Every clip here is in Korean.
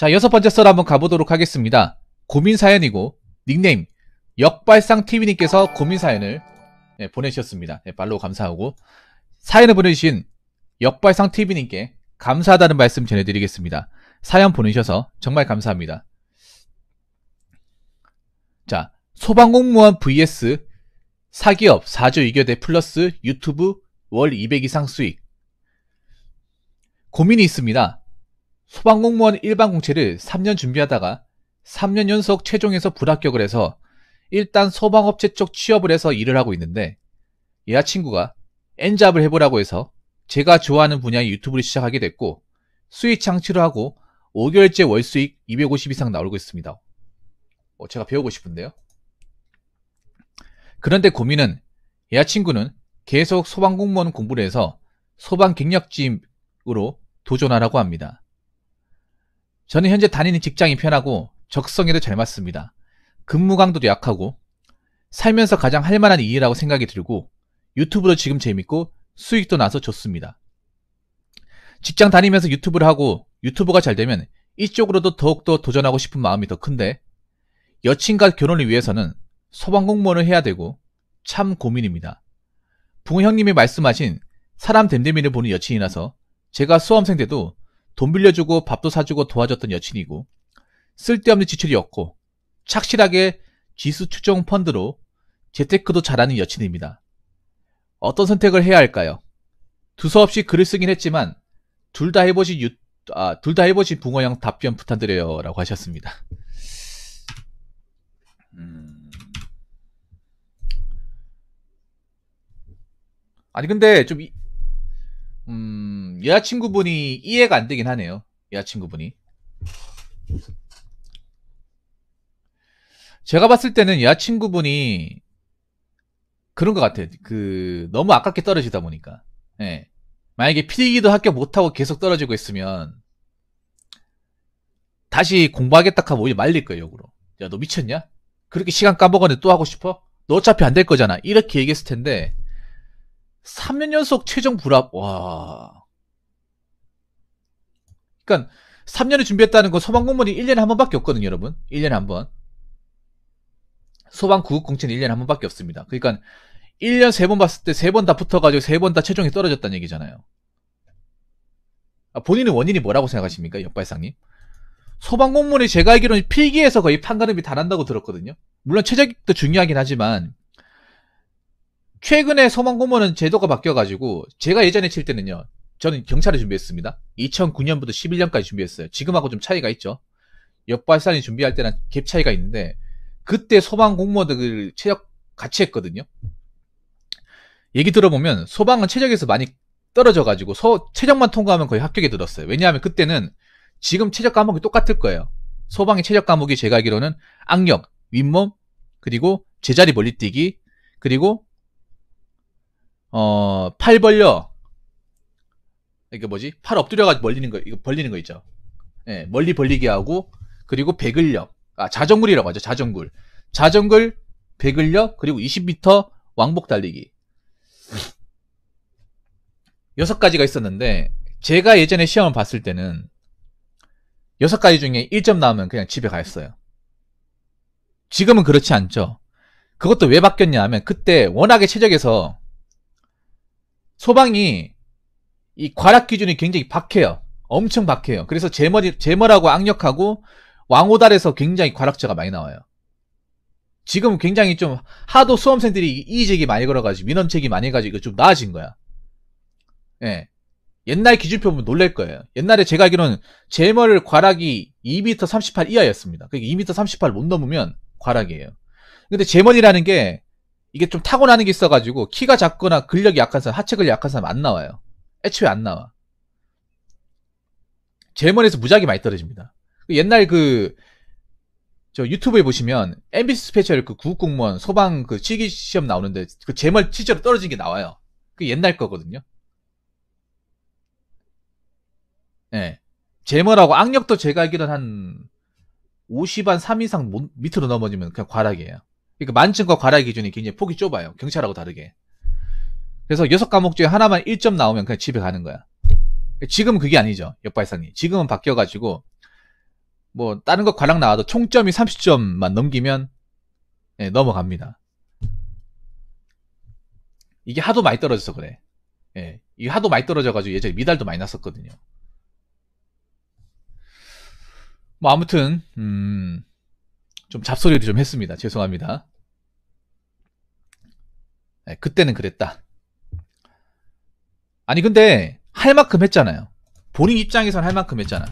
자, 여섯 번째 썰 한번 가보도록 하겠습니다. 고민 사연이고, 닉네임, 역발상 TV님께서 고민 사연을 네, 보내주셨습니다. 네, 말로 감사하고, 사연을 보내주신 역발상 TV님께 감사하다는 말씀 전해드리겠습니다. 사연 보내주셔서 정말 감사합니다. 자, 소방공무원 vs 사기업 4조 2교대 플러스 유튜브 월 200 이상 수익. 고민이 있습니다. 소방공무원 일반 공채를 3년 준비하다가 3년 연속 최종에서 불합격을 해서 일단 소방업체 쪽 취업을 해서 일을 하고 있는데 여자친구가 엔잡을 해보라고 해서 제가 좋아하는 분야의 유튜브를 시작하게 됐고 수익 창출을 하고 5개월째 월 수익 250 이상 나오고 있습니다. 어, 제가 배우고 싶은데요. 그런데 고민은 여자친구는 계속 소방공무원 공부를 해서 소방 경력직으로 도전하라고 합니다. 저는 현재 다니는 직장이 편하고 적성에도 잘 맞습니다. 근무 강도도 약하고 살면서 가장 할 만한 일이라고 생각이 들고 유튜브도 지금 재밌고 수익도 나서 좋습니다. 직장 다니면서 유튜브를 하고 유튜브가 잘 되면 이쪽으로도 더욱더 도전하고 싶은 마음이 더 큰데 여친과 결혼을 위해서는 소방공무원을 해야 되고 참 고민입니다. 붕어 형님이 말씀하신 사람 됨됨이를 보는 여친이라서 제가 수험생 때도 돈 빌려주고 밥도 사주고 도와줬던 여친이고 쓸데없는 지출이 없고 착실하게 지수 추종 펀드로 재테크도 잘하는 여친입니다. 어떤 선택을 해야 할까요? 두서없이 글을 쓰긴 했지만 둘 다 해보신 유, 아, 둘 다 해보신 붕어형 답변 부탁드려요 라고 하셨습니다. 음... 아니 근데 좀 이, 음, 여자친구분이 이해가 안 되긴 하네요. 여자친구분이. 제가 봤을 때는 여자친구분이 그런 것 같아요. 그, 너무 아깝게 떨어지다 보니까. 예. 만약에 필기도 합격 못하고 계속 떨어지고 있으면, 다시 공부하겠다 하면 오히려 말릴 거예요, 역으로. 야, 너 미쳤냐? 그렇게 시간 까먹었는데 또 하고 싶어? 너 어차피 안 될 거잖아. 이렇게 얘기했을 텐데, 3년 연속 최종 불합, 와. 그니까, 3년을 준비했다는 건 소방 공무원이 1년에 한 번밖에 없거든요, 여러분. 1년에 한 번. 소방 구급 공채는 1년에 한 번밖에 없습니다. 그러니까 1년 3번 봤을 때 3번 다 붙어가지고 3번 다 최종이 떨어졌다는 얘기잖아요. 아, 본인은 원인이 뭐라고 생각하십니까? 역발상님? 소방 공무원이 제가 알기로는 필기에서 거의 판가름이 다 난다고 들었거든요. 물론 최저도 중요하긴 하지만 최근에 소방 공무원은 제도가 바뀌어가지고 제가 예전에 칠 때는요. 저는 경찰을 준비했습니다. 2009년부터 11년까지 준비했어요. 지금하고 좀 차이가 있죠. 역발상이 준비할 때는 갭 차이가 있는데 그때 소방 공무원들 최적 같이 했거든요. 얘기 들어보면 소방은 최적에서 많이 떨어져가지고 소, 최적만 통과하면 거의 합격에 들었어요. 왜냐하면 그때는 지금 최적 과목이 똑같을 거예요. 소방의 최적 과목이 제가 알기로는 악력, 윗몸, 그리고 제자리 멀리뛰기, 그리고 어, 팔 벌려 이게 뭐지? 팔 엎드려가지고 벌리는 거 이거 벌리는 거 있죠. 예, 멀리 벌리기 하고 그리고 배근력 아, 자전굴이라고 하죠. 자전굴. 자전굴, 배근력, 그리고 20m 왕복 달리기. 여섯 가지가 있었는데, 제가 예전에 시험을 봤을 때는, 여섯 가지 중에 1점 나오면 그냥 집에 갔어요. 지금은 그렇지 않죠. 그것도 왜 바뀌었냐 하면, 그때 워낙에 최적에서, 소방이, 이 과락 기준이 굉장히 박해요. 엄청 박해요. 그래서 제머리, 제머라고 악력하고, 왕호달에서 굉장히 과락자가 많이 나와요. 지금 굉장히 좀 하도 수험생들이 이의제기 많이 걸어가지고 민원책이 많이 해가지고 좀 나아진 거야. 예. 옛날 기준표 보면 놀랄 거예요. 옛날에 제가 알기로는 제멀 과락이 2m 38 이하였습니다. 그러니까 2m 38 못 넘으면 과락이에요. 근데 제멀이라는 게 이게 좀 타고나는 게 있어가지고 키가 작거나 근력이 약한 사람, 하체 근력이 약한 사람 안 나와요. 애초에 안 나와. 제멀에서 무작위 많이 떨어집니다. 그 옛날 그, 저 유튜브에 보시면 MBC 스페셜 그 9급공무원 소방 그 실기 시험 나오는데 그 제멀 실제로 떨어진 게 나와요. 그 옛날 거거든요. 예. 네. 제멀하고 악력도 제가 알기로는 한 50한 3 이상 밑으로 넘어지면 그냥 과락이에요. 그러니까 만증과 과락 기준이 굉장히 폭이 좁아요. 경찰하고 다르게. 그래서 여섯 과목 중에 하나만 1점 나오면 그냥 집에 가는 거야. 지금은 그게 아니죠. 역발상이. 지금은 바뀌어가지고 뭐 다른 거 과락 나와도 총점이 30점만 넘기면 예, 넘어갑니다. 이게 하도 많이 떨어져서 그래. 예, 이게 하도 많이 떨어져가지고 예전에 미달도 많이 났었거든요. 뭐 아무튼 음, 좀 잡소리를 좀 했습니다. 죄송합니다. 예, 그때는 그랬다. 아니 근데 할 만큼 했잖아요. 본인 입장에선 할 만큼 했잖아.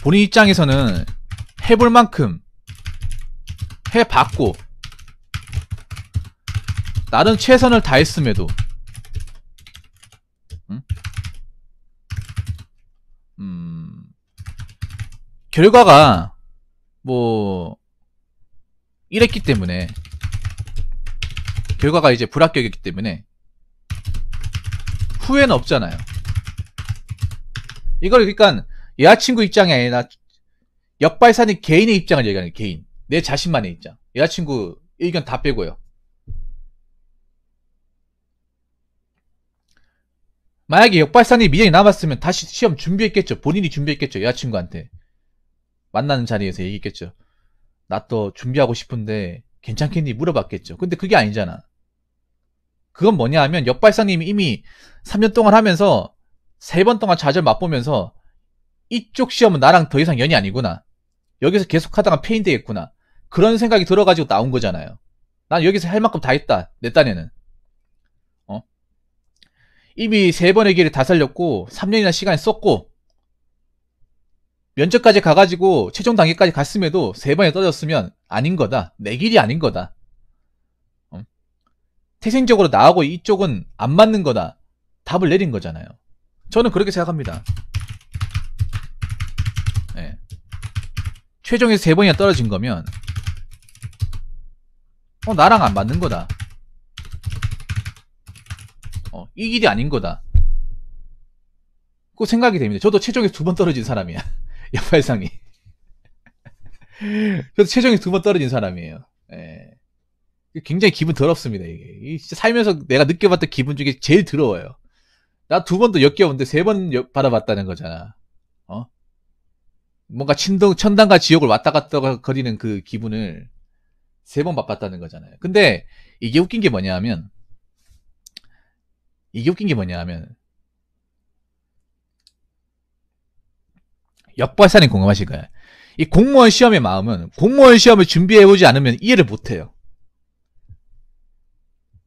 본인 입장에서는 해볼 만큼 해봤고 나름 최선을 다했음에도 음? 음, 결과가 뭐 이랬기 때문에 결과가 이제 불합격이기 때문에 후회는 없잖아요. 이걸 그러니까 여자친구 입장이 아니라 역발산이 개인의 입장을 얘기하는 개인. 내 자신만의 입장. 여자친구 의견 다 빼고요. 만약에 역발산이 미련이 남았으면 다시 시험 준비했겠죠. 본인이 준비했겠죠. 여자친구한테. 만나는 자리에서 얘기했겠죠. 나 또 준비하고 싶은데 괜찮겠니? 물어봤겠죠. 근데 그게 아니잖아. 그건 뭐냐 하면 역발산님이 이미 3년 동안 하면서 3번 동안 좌절 맛보면서 이쪽 시험은 나랑 더 이상 연이 아니구나. 여기서 계속 하다가 폐인 되겠구나. 그런 생각이 들어가지고 나온 거잖아요. 난 여기서 할 만큼 다 했다. 내 딴에는. 어? 이미 세 번의 길을 다 살렸고 3년이나 시간을 썼고 면접까지 가가지고 최종 단계까지 갔음에도 세 번에 떨어졌으면 아닌 거다. 내 길이 아닌 거다. 어? 태생적으로 나하고 이쪽은 안 맞는 거다. 답을 내린 거잖아요. 저는 그렇게 생각합니다. 네. 최종에서 세 번이나 떨어진 거면 어 나랑 안 맞는 거다. 어, 이 길이 아닌 거다. 그 생각이 됩니다. 저도 최종에서 두 번 떨어진 사람이야. 역발상이. 저도 최종에서 두 번 떨어진 사람이에요. 예. 굉장히 기분 더럽습니다, 이게. 진짜 살면서 내가 느껴봤던 기분 중에 제일 더러워요. 나 두 번도 역겨운데 세 번 받아봤다는 거잖아. 어? 뭔가 친동, 천당과 지옥을 왔다 갔다 거리는 그 기분을 세번 맛봤다는 거잖아요. 근데 이게 웃긴 게 뭐냐 하면, 이게 웃긴 게 뭐냐 하면, 역발산이 공감하실 거예요. 이 공무원 시험의 마음은 공무원 시험을 준비해보지 않으면 이해를 못해요.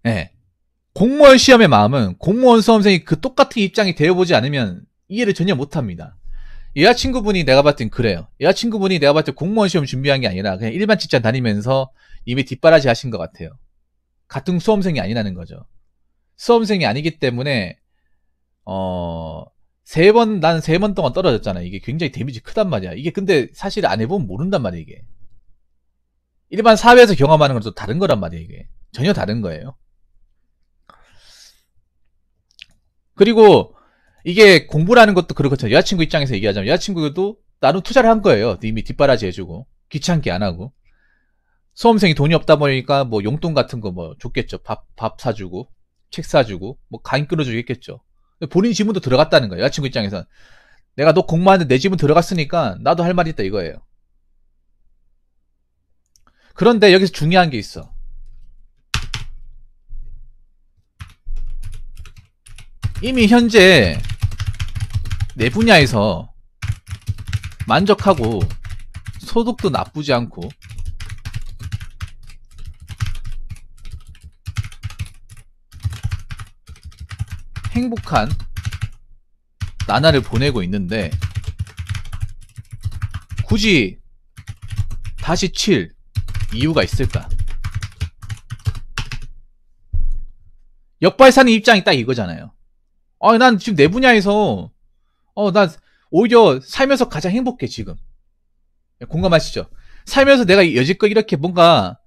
예. 네. 공무원 시험의 마음은 공무원 수험생이 그 똑같은 입장이 되어보지 않으면 이해를 전혀 못합니다. 여자친구분이 내가 봤을 땐 그래요. 여자친구분이 내가 봤을 때 공무원 시험 준비한 게 아니라 그냥 일반 직장 다니면서 이미 뒷바라지 하신 것 같아요. 같은 수험생이 아니라는 거죠. 수험생이 아니기 때문에 어, 세 번, 난 세 번 동안 떨어졌잖아. 이게 굉장히 데미지 크단 말이야. 이게 근데 사실 안 해보면 모른단 말이야, 이게. 일반 사회에서 경험하는 건또 다른 거란 말이야, 이게. 전혀 다른 거예요. 그리고 이게 공부라는 것도 그렇거든요. 여자친구 입장에서 얘기하자면 여자친구도 나름 투자를 한 거예요. 이미 뒷바라지 해주고. 귀찮게 안 하고. 수험생이 돈이 없다 보니까 뭐 용돈 같은 거 뭐 줬겠죠. 밥, 밥 사주고, 책 사주고, 뭐 강의 끌어주겠죠. 본인 지문도 들어갔다는 거예요. 여자친구 입장에선. 내가 너 공부하는데 내 지문 들어갔으니까 나도 할 말이 있다 이거예요. 그런데 여기서 중요한 게 있어. 이미 현재 내 분야에서 만족하고 소득도 나쁘지 않고 행복한 나날을 보내고 있는데 굳이 다시 칠 이유가 있을까? 역발산의 입장이 딱 이거잖아요. 아, 난 지금 내 분야에서 어, 난 오히려 살면서 가장 행복해 지금. 공감하시죠? 살면서 내가 여지껏 이렇게 뭔가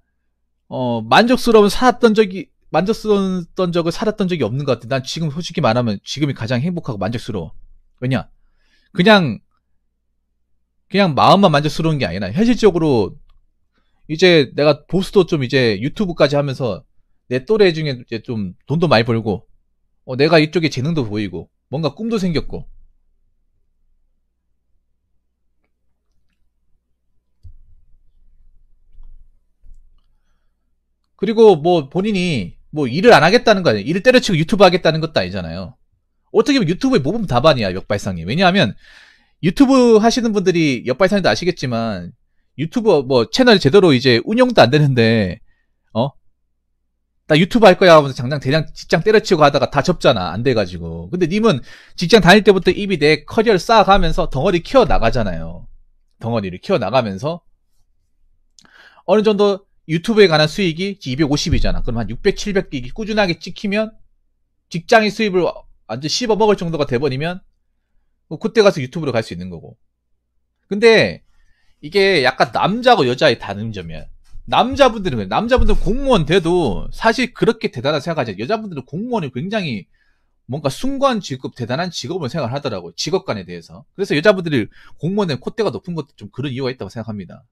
어, 만족스러운 살았던 적이 만족스러웠던 적을 살았던 적이 없는 것 같아. 난 지금 솔직히 말하면 지금이 가장 행복하고 만족스러워. 왜냐? 그냥, 그냥 마음만 만족스러운 게 아니라, 현실적으로, 이제 내가 보스도 좀 이제 유튜브까지 하면서 내 또래 중에 이제 좀 돈도 많이 벌고, 어, 내가 이쪽에 재능도 보이고 뭔가 꿈도 생겼고 그리고 뭐 본인이 뭐 일을 안 하겠다는 거 아니에요. 일을 때려치고 유튜브 하겠다는 것도 아니잖아요. 어떻게 보면 유튜브의 모범 답안이야, 역발상이. 왜냐하면 유튜브 하시는 분들이 역발상도 아시겠지만 유튜브 뭐 채널 제대로 이제 운영도 안 되는데 나 유튜브 할 거야 하면서 장장 대장 직장 때려치고 하다가 다 접잖아. 안 돼가지고. 근데 님은 직장 다닐 때부터 입이 내 커리어를 쌓아가면서 덩어리 키워 나가잖아요. 덩어리를 키워 나가면서 어느 정도 유튜브에 관한 수익이 250이잖아. 그럼 한 600, 700이 꾸준하게 찍히면 직장의 수입을 완전 씹어 먹을 정도가 돼버리면 뭐 그때 가서 유튜브로 갈 수 있는 거고. 근데 이게 약간 남자고 여자의 다른 점이야. 남자분들은 그래. 남자분들은 공무원 돼도 사실 그렇게 대단한 생각하지. 여자분들은 공무원이 굉장히 뭔가 숭고한 직업, 대단한 직업을 생각하더라고. 직업관에 대해서. 그래서 여자분들이 공무원의 콧대가 높은 것도 좀 그런 이유가 있다고 생각합니다.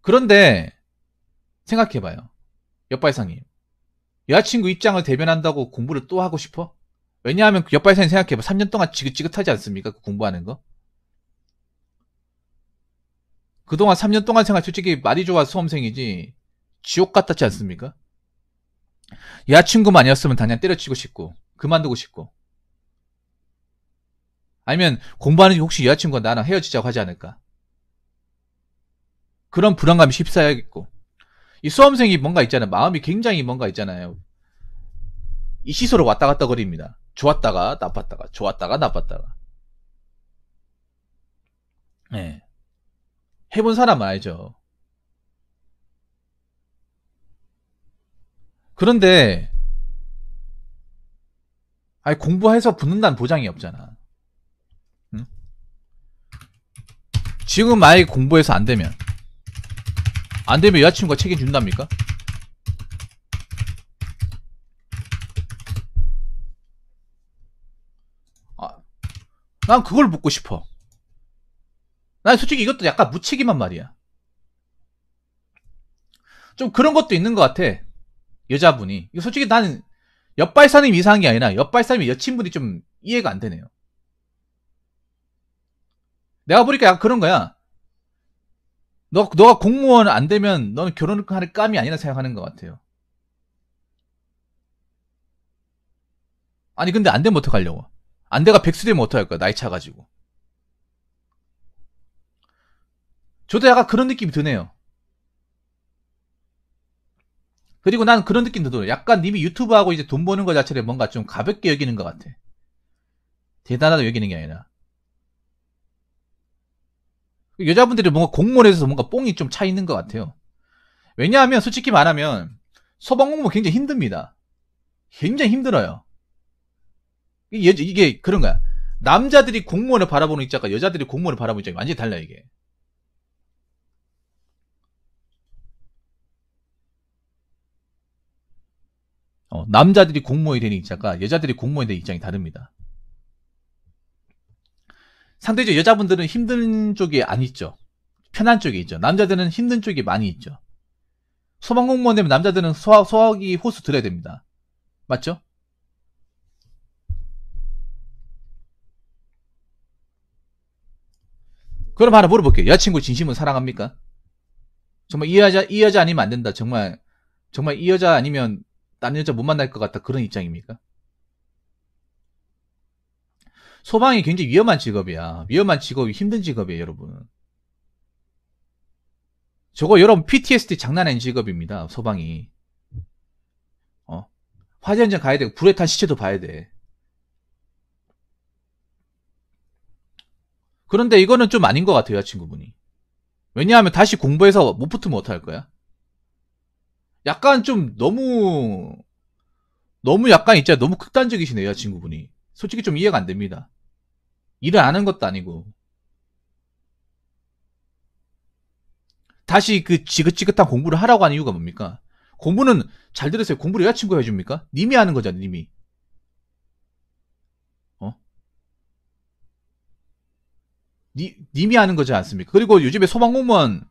그런데 생각해봐요. 옆발상님. 여자친구 입장을 대변한다고 공부를 또 하고 싶어? 왜냐하면 그 옆발상님 생각해봐. 3년 동안 지긋지긋하지 않습니까? 그 공부하는 거? 그동안 3년 동안 생활 솔직히 말이 좋아 수험생이지 지옥 같았지 않습니까? 여자친구만 아니었으면 당장 때려치고 싶고 그만두고 싶고. 아니면 공부하는 게 혹시 여자친구가 나랑 헤어지자고 하지 않을까? 그런 불안감이 휩싸여야겠고. 이 수험생이 뭔가 있잖아요. 마음이 굉장히 뭔가 있잖아요. 이 시소로 왔다 갔다 거립니다. 좋았다가 나빴다가 좋았다가 나빴다가. 네. 해본 사람은 알죠 그런데 아니 공부해서 붙는다는 보장이 없잖아. 응? 지금 아예 공부해서 안 되면 안 되면 여자친구가 책임준답니까? 아, 난 그걸 묻고 싶어. 난 솔직히 이것도 약간 무책임한 말이야. 좀 그런 것도 있는 것 같아. 여자분이. 솔직히 나는 옆발사님 이상한 게 아니라 옆발사님의 여친분이 좀 이해가 안 되네요. 내가 보니까 약간 그런 거야. 너, 너가 공무원 안 되면 너는 결혼을 할 감이 아니라 생각하는 것 같아요. 아니, 근데 안 되면 어떡하려고. 안 돼가 백수 되면 어떡할 거야, 나이 차가지고. 저도 약간 그런 느낌이 드네요. 그리고 난 그런 느낌도 들어. 약간 님이 유튜브 하고 이제 돈 버는 것 자체를 뭔가 좀 가볍게 여기는 것 같아. 대단하다 여기는 게 아니라. 여자분들이 뭔가 공무원에서 뭔가 뽕이 좀 차 있는 것 같아요. 왜냐하면 솔직히 말하면 소방 공무원 굉장히 힘듭니다. 굉장히 힘들어요. 이게, 이게 그런 거야. 남자들이 공무원을 바라보는 입장과 여자들이 공무원을 바라보는 입장이 완전히 달라 이게. 어, 남자들이 공무원이 되는 입장과 여자들이 공무원이 되는 입장이 다릅니다. 상대적으로 여자분들은 힘든 쪽이 안 있죠. 편한 쪽이 있죠. 남자들은 힘든 쪽이 많이 있죠. 소방공무원 되면 남자들은 소화, 소화기 호수 들어야 됩니다. 맞죠? 그럼 하나 물어볼게요. 여자친구 진심은 사랑합니까? 정말 이 여자, 이 여자 아니면 안 된다. 정말, 정말 이 여자 아니면 다른 여자 못 만날 것 같다 그런 입장입니까? 소방이 굉장히 위험한 직업이야. 위험한 직업이 힘든 직업이에요, 여러분. 저거 여러분 PTSD 장난 아닌 직업입니다. 소방이. 어? 화재 현장 가야 되고 불에 탄 시체도 봐야 돼. 그런데 이거는 좀 아닌 것 같아요, 여자친구분이. 왜냐하면 다시 공부해서 못 붙으면 어떡할 거야? 약간 좀 너무 너무 약간 있잖아 너무 극단적이시네 여자친구분이. 솔직히 좀 이해가 안 됩니다. 일을 안 하는 것도 아니고. 다시 그 지긋지긋한 공부를 하라고 하는 이유가 뭡니까? 공부는 잘 들으세요. 공부를 여자친구가 해줍니까? 님이 하는 거잖아 님이. 어? 니, 님이 하는 거지 않습니까? 그리고 요즘에 소방공무원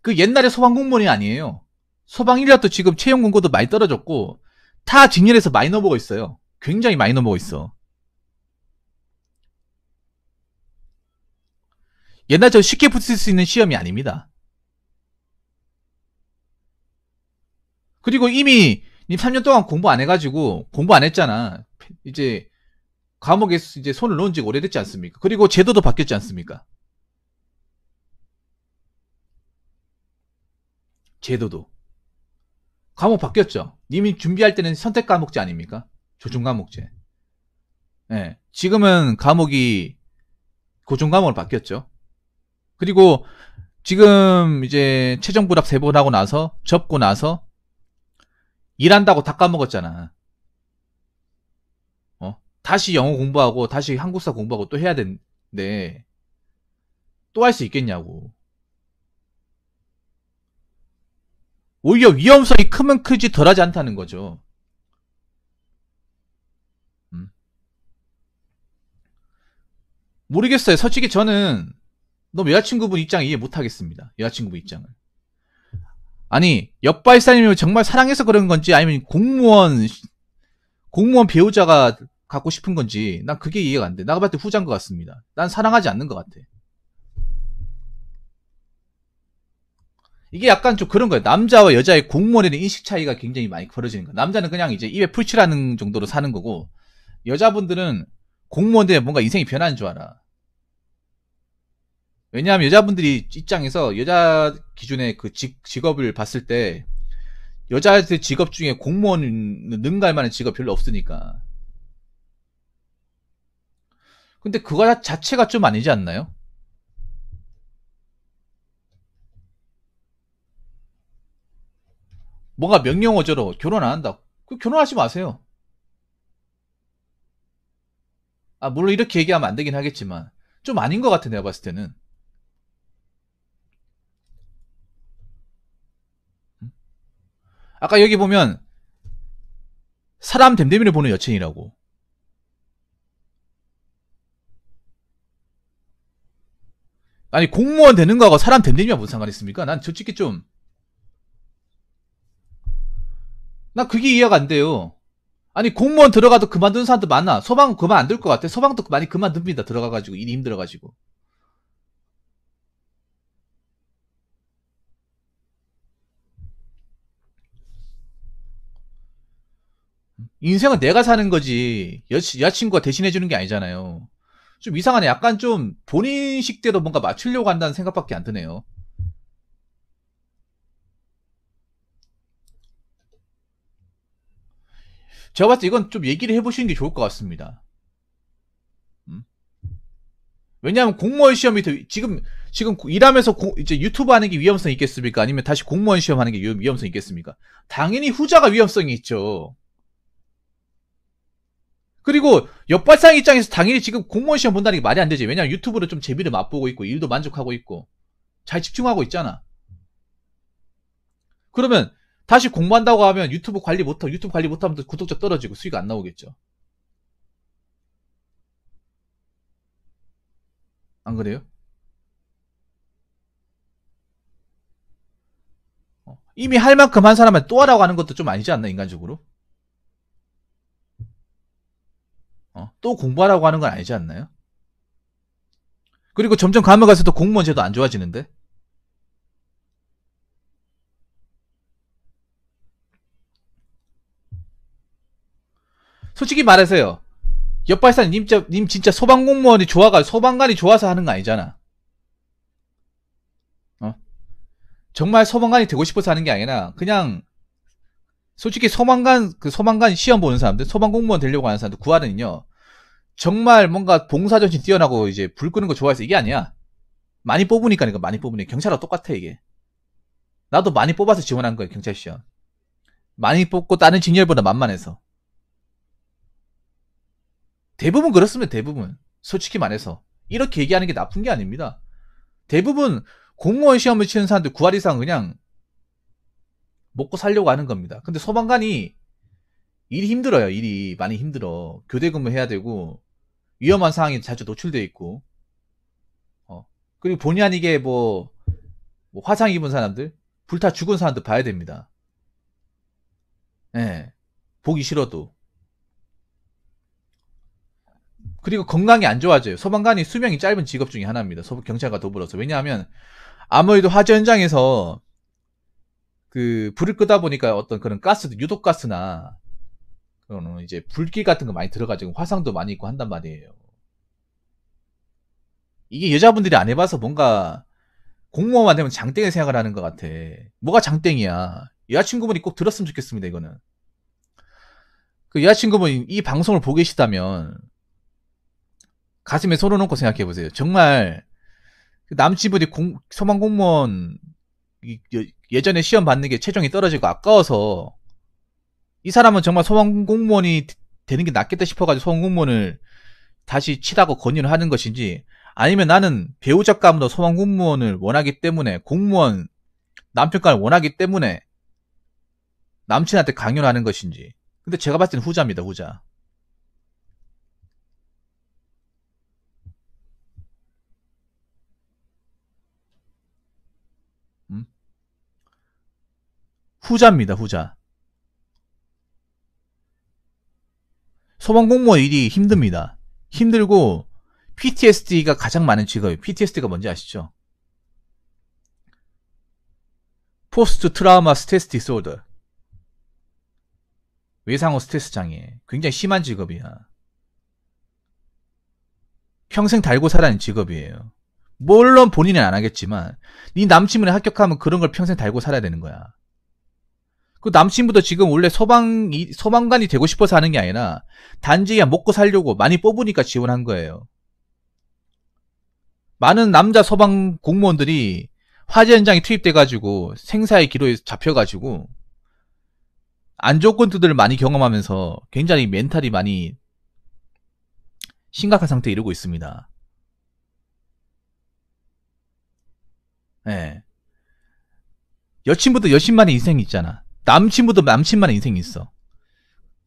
그 옛날에 소방공무원이 아니에요 소방 1위라도 지금 채용 공고도 많이 떨어졌고 타 직렬에서 많이 넘어가 있어요. 굉장히 많이 넘어가 있어. 옛날처럼 쉽게 붙을 수 있는 시험이 아닙니다. 그리고 이미 님 3년 동안 공부 안 해가지고 공부 안 했잖아. 이제 과목에 이제 손을 놓은 지 오래됐지 않습니까? 그리고 제도도 바뀌었지 않습니까? 제도도. 과목 바뀌었죠. 님이 준비할 때는 선택 과목제 아닙니까? 조중 과목제. 예. 네. 지금은 과목이 고중 과목으로 바뀌었죠. 그리고 지금 이제 최종 불합 세번 하고 나서 접고 나서 일한다고 다 까먹었잖아. 어? 다시 영어 공부하고 다시 한국사 공부하고 또 해야 되는데 또 할 수 있겠냐고. 오히려 위험성이 크면 크지 덜하지 않다는 거죠. 음. 모르겠어요. 솔직히 저는 너무 여자친구분 입장 이해 못하겠습니다. 여자친구분 입장을. 아니 역발사님이 정말 사랑해서 그런 건지 아니면 공무원 공무원 배우자가 갖고 싶은 건지 난 그게 이해가 안 돼. 나가 봤을 때 후자인 것 같습니다. 난 사랑하지 않는 것 같아. 이게 약간 좀 그런 거예요. 남자와 여자의 공무원에 대한 인식 차이가 굉장히 많이 벌어지는 거예요. 남자는 그냥 이제 입에 풀칠하는 정도로 사는 거고 여자분들은 공무원 되면 뭔가 인생이 변하는 줄 알아. 왜냐하면 여자분들이 입장에서 여자 기준의 그 직, 직업을 봤을 때 여자들 직업 중에 공무원 능가할 만한 직업 별로 없으니까. 근데 그거 자체가 좀 아니지 않나요? 뭔가 명령어조로 결혼 안 한다. 그 결혼하지 마세요. 아, 물론 이렇게 얘기하면 안 되긴 하겠지만, 좀 아닌 것 같아, 내가 봤을 때는. 아까 여기 보면 사람 댐댐이를 보는 여친이라고. 아니 공무원 되는 거하고 사람 댐댐이가 무슨 상관 있습니까? 난 솔직히 좀 나 그게 이해가 안 돼요. 아니 공무원 들어가도 그만둔 사람도 많아. 소방 그만 안 될 것 같아. 소방도 많이 그만둡니다. 들어가가지고 일이 힘들어가지고. 인생은 내가 사는 거지 여, 여자친구가 대신해주는 게 아니잖아요. 좀 이상하네. 약간 좀 본인 식대로 뭔가 맞추려고 한다는 생각밖에 안 드네요. 제가 봤을 때 이건 좀 얘기를 해보시는 게 좋을 것 같습니다. 음? 왜냐하면 공무원 시험이 더, 지금, 지금 일하면서 고, 이제 유튜브 하는 게 위험성이 있겠습니까? 아니면 다시 공무원 시험 하는 게 위험성이 있겠습니까? 당연히 후자가 위험성이 있죠. 그리고 옆발상 입장에서 당연히 지금 공무원 시험 본다는 게 말이 안 되지. 왜냐면 유튜브로 좀 재미를 맛보고 있고 일도 만족하고 있고 잘 집중하고 있잖아. 그러면 다시 공부한다고 하면 유튜브 관리 못하고 유튜브 관리 못하면 또 구독자 떨어지고 수익 안 나오겠죠. 안 그래요? 어, 이미 할 만큼 한 사람은 또 하라고 하는 것도 좀 아니지 않나 인간적으로? 어? 또 공부하라고 하는 건 아니지 않나요? 그리고 점점 가면 가서도 공무원 제도 안 좋아지는데? 솔직히 말해서요. 옆발사님 님, 진짜, 소방공무원이 좋아가 소방관이 좋아서 하는 거 아니잖아. 어? 정말 소방관이 되고 싶어서 하는 게 아니라 그냥 솔직히 소방관 그 소방관 시험 보는 사람들 소방공무원 되려고 하는 사람들 구하는요 정말 뭔가 봉사정신 뛰어나고 이제 불 끄는 거 좋아해서 이게 아니야. 많이 뽑으니까 그러니까 많이 뽑으니까 경찰하고 똑같아 이게. 나도 많이 뽑아서 지원한 거예요 경찰 시험. 많이 뽑고 다른 직렬보다 만만해서. 대부분 그렇습니다 대부분. 솔직히 말해서 이렇게 얘기하는 게 나쁜 게 아닙니다. 대부분 공무원 시험을 치는 사람들 9할 이상 그냥 먹고 살려고 하는 겁니다. 근데 소방관이 일이 힘들어요. 일이 많이 힘들어. 교대 근무 해야 되고 위험한 상황에 자주 노출돼 있고 어. 그리고 본의 아니게 뭐, 뭐 화상 입은 사람들 불타 죽은 사람들 봐야 됩니다. 예. 네. 보기 싫어도 그리고 건강이 안 좋아져요. 소방관이 수명이 짧은 직업 중에 하나입니다. 경찰과 더불어서 왜냐하면 아무래도 화재 현장에서 그 불을 끄다 보니까 어떤 그런 가스, 유독 가스나 그런 이제 불길 같은 거 많이 들어가지고 화상도 많이 있고 한단 말이에요. 이게 여자분들이 안 해봐서 뭔가 공무원만 되면 장땡이 생각을 하는 것 같아. 뭐가 장땡이야? 여자친구분이 꼭 들었으면 좋겠습니다, 이거는. 그 여자친구분이 이 방송을 보고 계시다면 가슴에 손을 놓고 생각해 보세요. 정말 그 남친분이 공, 소방 공무원 예전에 시험 받는 게 체중이 떨어지고 아까워서 이 사람은 정말 소방 공무원이 되는 게 낫겠다 싶어가지고 소방 공무원을 다시 치라고 권유를 하는 것인지 아니면 나는 배우자 감으로 소방 공무원을 원하기 때문에 공무원 남편감을 원하기 때문에 남친한테 강요하는 것인지 근데 제가 봤을 때는 후자입니다 후자 후자입니다 후자 소방공무원 일이 힘듭니다 힘들고 PTSD가 가장 많은 직업이에요. PTSD가 뭔지 아시죠? Post Trauma Stress Disorder. 외상후 스트레스 장애. 굉장히 심한 직업이야. 평생 달고 살아가는 직업이에요. 물론 본인은 안 하겠지만 네 남친분이 합격하면 그런 걸 평생 달고 살아야 되는 거야. 그 남친부터 지금 원래 소방 소방관이 되고 싶어서 하는 게 아니라 단지 그냥 먹고 살려고 많이 뽑으니까 지원한 거예요. 많은 남자 소방 공무원들이 화재 현장에 투입돼가지고 생사의 기로에 잡혀가지고 안 좋은 것들을 많이 경험하면서 굉장히 멘탈이 많이 심각한 상태에 이르고 있습니다. 예. 네. 여친부터 여친만의 인생이 있잖아. 남친부터 남친만의 인생이 있어.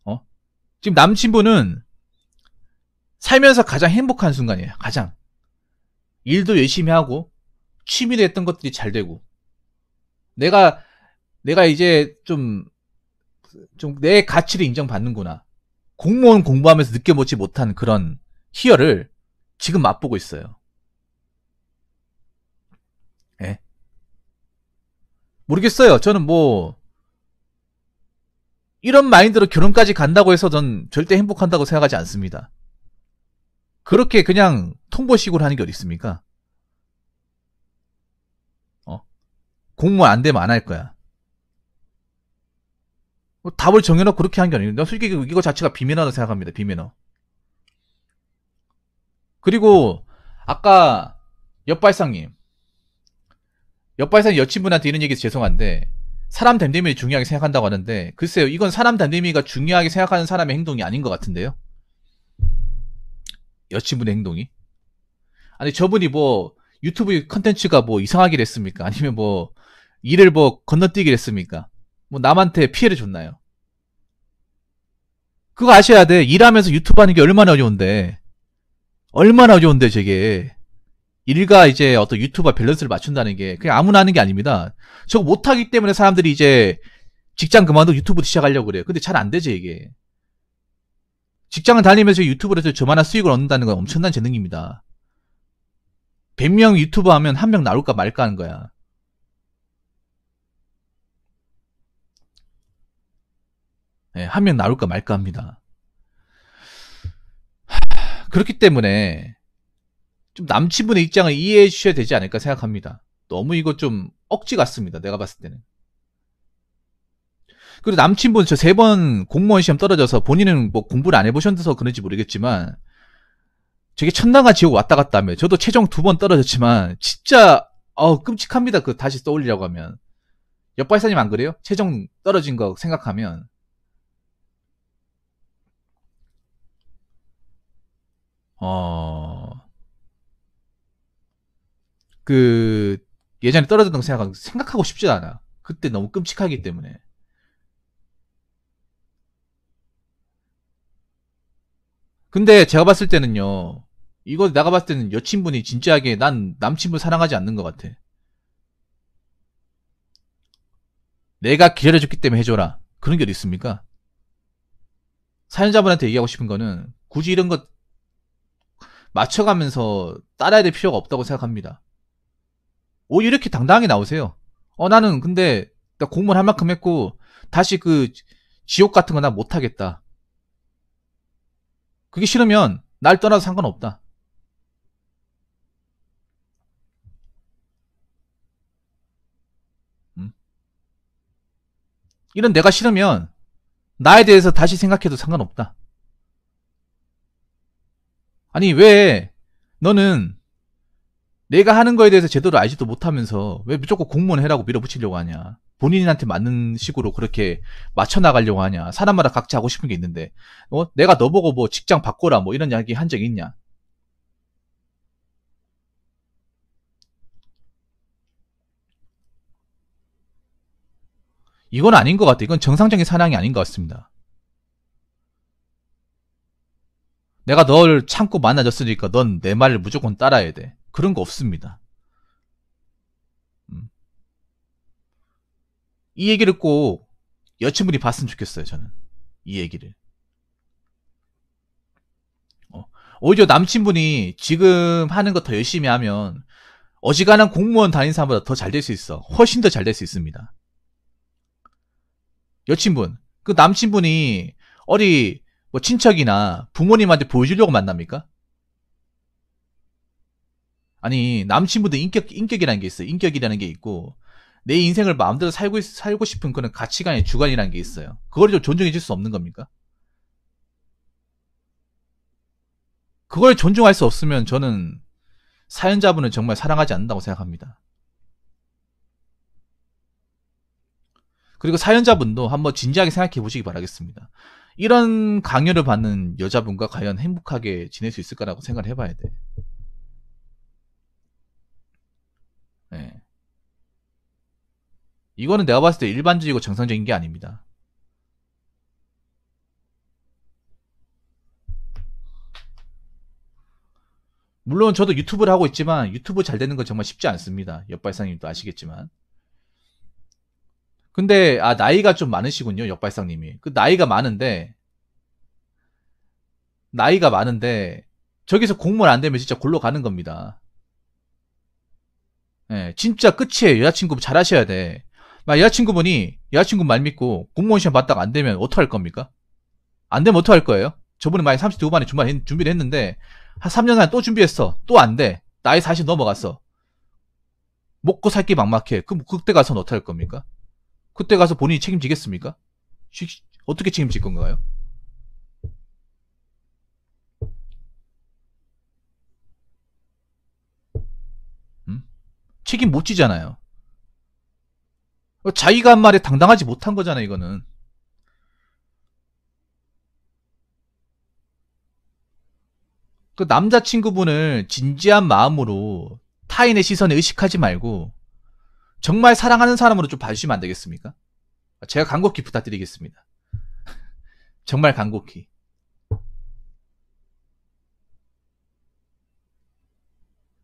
어? 지금 남친분은 살면서 가장 행복한 순간이에요. 가장. 일도 열심히 하고 취미로 했던 것들이 잘 되고 내가 내가 이제 좀 좀 내 가치를 인정받는구나. 공무원 공부하면서 느껴보지 못한 그런 희열을 지금 맛보고 있어요. 예. 모르겠어요. 저는 뭐 이런 마인드로 결혼까지 간다고 해서 전 절대 행복한다고 생각하지 않습니다. 그렇게 그냥 통보식으로 하는 게 어디 있습니까? 어? 공무원 안 되면 안 할 거야. 뭐 답을 정해놓고 그렇게 한 게 아니에요. 나 솔직히 이거 자체가 비매너라고 생각합니다. 비매너. 그리고 아까 옆발상님 옆발상 여친분한테 이런 얘기 죄송한데 사람 댐댐이 중요하게 생각한다고 하는데 글쎄요 이건 사람 댐댐이가 중요하게 생각하는 사람의 행동이 아닌 것 같은데요. 여친분의 행동이? 아니 저분이 뭐 유튜브 컨텐츠가 뭐 이상하게 됐습니까? 아니면 뭐 일을 뭐 건너뛰기 됐습니까? 뭐 남한테 피해를 줬나요? 그거 아셔야 돼. 일하면서 유튜브 하는 게 얼마나 어려운데. 얼마나 어려운데 저게. 일과 이제 어떤 유튜버 밸런스를 맞춘다는 게 그냥 아무나 하는 게 아닙니다. 저거 못하기 때문에 사람들이 이제 직장 그만두고 유튜브 시작하려고 그래요. 근데 잘 안 되죠 이게. 직장을 다니면서 유튜브로 해서 저만한 수익을 얻는다는 건 엄청난 재능입니다. 100명 유튜브 하면 한 명 나올까 말까 하는 거야. 네, 한명 나올까 말까 합니다. 그렇기 때문에 좀 남친분의 입장을 이해해 주셔야 되지 않을까 생각합니다. 너무 이거 좀 억지 같습니다. 내가 봤을 때는. 그리고 남친분 저 세 번 공무원 시험 떨어져서 본인은 뭐 공부를 안 해보셔서 그런지 모르겠지만 저게 천당과 지옥 왔다 갔다 하면 저도 최종 두 번 떨어졌지만 진짜 어 끔찍합니다. 그 다시 떠올리라고 하면 옆발사님 안 그래요? 최종 떨어진 거 생각하면 어. 그 예전에 떨어졌던 거 생각 생각하고 싶지 않아. 그때 너무 끔찍하기 때문에. 근데 제가 봤을 때는요. 이거 내가 봤을 때는 여친분이 진지하게 난 남친분 사랑하지 않는 것 같아. 내가 기다려줬기 때문에 해줘라. 그런 게 어디 있습니까? 사연자분한테 얘기하고 싶은 거는 굳이 이런 것 맞춰가면서 따라야 될 필요가 없다고 생각합니다. 오 이렇게 당당하게 나오세요. 어 나는 근데 나 공무원 할 만큼 했고 다시 그 지옥 같은 거 나 못하겠다. 그게 싫으면 날 떠나도 상관없다. 음? 이런 내가 싫으면 나에 대해서 다시 생각해도 상관없다. 아니 왜 너는 내가 하는 거에 대해서 제대로 알지도 못하면서 왜 무조건 공무원 해라고 밀어붙이려고 하냐. 본인한테 맞는 식으로 그렇게 맞춰나가려고 하냐. 사람마다 각자 하고 싶은 게 있는데, 어? 내가 너보고 뭐 직장 바꿔라 뭐 이런 이야기 한 적 있냐. 이건 아닌 것 같아. 이건 정상적인 사냥이 아닌 것 같습니다. 내가 널 참고 만나줬으니까 넌 내 말을 무조건 따라야 돼. 그런 거 없습니다. 음. 이 얘기를 꼭 여친분이 봤으면 좋겠어요, 저는. 이 얘기를. 어. 오히려 남친분이 지금 하는 거 더 열심히 하면 어지간한 공무원 다닌 사람보다 더 잘 될 수 있어. 훨씬 더 잘 될 수 있습니다. 여친분, 그 남친분이 어디 뭐 친척이나 부모님한테 보여주려고 만납니까? 아니 남친분도 인격 인격이라는 게 있어요. 인격이라는 게 있고 내 인생을 마음대로 살고 살고 싶은 그런 가치관의 주관이라는 게 있어요. 그걸 좀 존중해 줄 수 없는 겁니까? 그걸 존중할 수 없으면 저는 사연자분을 정말 사랑하지 않는다고 생각합니다. 그리고 사연자분도 한번 진지하게 생각해 보시기 바라겠습니다. 이런 강요를 받는 여자분과 과연 행복하게 지낼 수 있을까라고 생각을 해봐야 돼. 네. 이거는 내가 봤을 때 일반적이고 정상적인 게 아닙니다. 물론 저도 유튜브를 하고 있지만 유튜브 잘 되는 건 정말 쉽지 않습니다. 옆발상님도 아시겠지만. 근데 아 나이가 좀 많으시군요. 옆발상님이. 그 나이가 많은데 나이가 많은데 저기서 공무원 안 되면 진짜 골로 가는 겁니다. 예, 진짜 끝이에요. 여자친구 잘하셔야 돼. 막 여자친구분이 여자친구 말 믿고 공무원 시험 봤다가 안 되면 어떡할 겁니까? 안 되면 어떡할 거예요? 저번에 만약 32반에 주말 준비를 했는데 한 3년 안에 또 준비했어. 또 안 돼. 나이 40 넘어갔어. 먹고 살기 막막해. 그럼 그때 가서는 어떡할 겁니까? 그때 가서 본인이 책임지겠습니까? 어떻게 책임질 건가요? 책임 못 지잖아요. 자기가 한 말에 당당하지 못한 거잖아요, 이거는. 그 남자친구분을 진지한 마음으로 타인의 시선에 의식하지 말고 정말 사랑하는 사람으로 좀 봐주시면 안 되겠습니까? 제가 간곡히 부탁드리겠습니다. 정말 간곡히.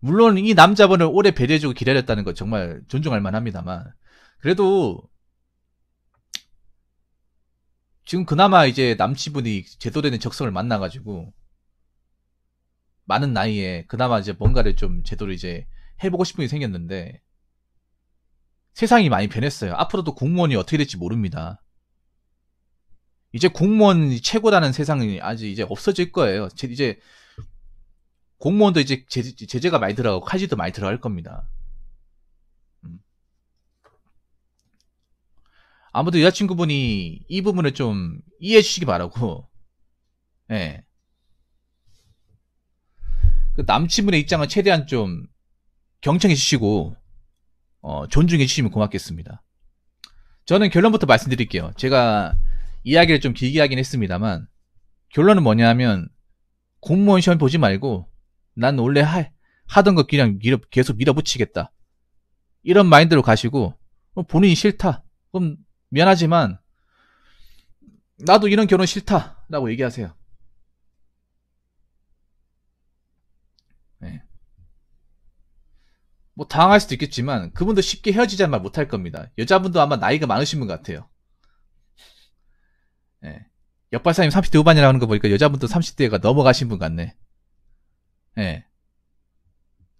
물론 이 남자분을 오래 배려해주고 기다렸다는 거 정말 존중할 만합니다만 그래도 지금 그나마 이제 남친분이 제도 되는 적성을 만나가지고 많은 나이에 그나마 이제 뭔가를 좀 제대로 이제 해보고 싶은 게 생겼는데 세상이 많이 변했어요. 앞으로도 공무원이 어떻게 될지 모릅니다. 이제 공무원이 최고라는 세상이 아직 이제 없어질 거예요. 이제 공무원도 이제 제재, 가 많이 들어가고 칼질도 많이 들어갈 겁니다. 음. 아무튼 여자친구분이 이 부분을 좀 이해해 주시기 바라고, 예. 네. 그 남친분의 입장을 최대한 좀 경청해 주시고, 어, 존중해 주시면 고맙겠습니다. 저는 결론부터 말씀드릴게요. 제가 이야기를 좀 길게 하긴 했습니다만, 결론은 뭐냐면, 공무원 시험 보지 말고, 난 원래 하, 하던 거 그냥 밀어, 계속 밀어붙이겠다. 이런 마인드로 가시고 어, 본인이 싫다. 그럼 미안하지만 나도 이런 결혼 싫다 라고 얘기하세요. 네. 뭐 당황할 수도 있겠지만 그분도 쉽게 헤어지자는 말 못할 겁니다. 여자분도 아마 나이가 많으신 분 같아요. 네. 옆발사님 30대 후반이라고 하는 거 보니까 여자분도 30대가 넘어가신 분 같네. 예.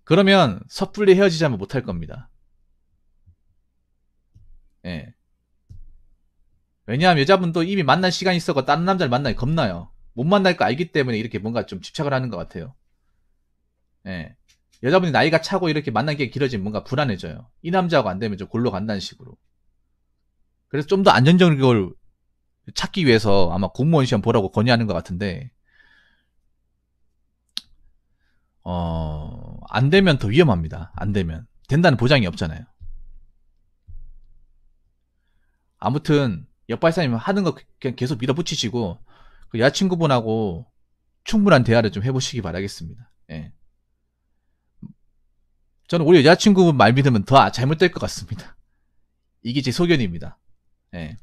그러면 섣불리 헤어지자면 못할 겁니다. 예. 왜냐하면 여자분도 이미 만날 시간이 있어가 다른 남자를 만나기 겁나요. 못 만날 거 알기 때문에 이렇게 뭔가 좀 집착을 하는 것 같아요. 예. 여자분이 나이가 차고 이렇게 만난 게 길어지면 뭔가 불안해져요. 이 남자하고 안 되면 좀 골로 간다는 식으로. 그래서 좀 더 안전적인 걸 찾기 위해서 아마 공무원 시험 보라고 건의하는 것 같은데, 어, 안 되면 더 위험합니다. 안 되면. 된다는 보장이 없잖아요. 아무튼, 옆발사님 하는 거 그냥 계속 밀어붙이시고, 그 여자친구분하고 충분한 대화를 좀 해보시기 바라겠습니다. 예. 저는 오히려 여자친구분 말 믿으면 더 잘못될 것 같습니다. 이게 제 소견입니다. 예.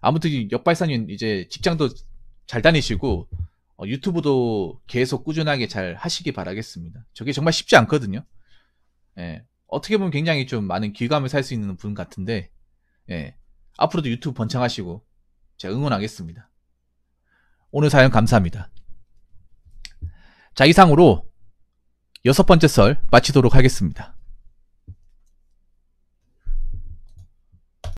아무튼 역발사님 이제 직장도 잘 다니시고 어, 유튜브도 계속 꾸준하게 잘 하시기 바라겠습니다. 저게 정말 쉽지 않거든요. 예. 어떻게 보면 굉장히 좀 많은 길감을 살 수 있는 분 같은데 예. 앞으로도 유튜브 번창하시고 제가 응원하겠습니다. 오늘 사연 감사합니다. 자 이상으로 여섯 번째 썰 마치도록 하겠습니다.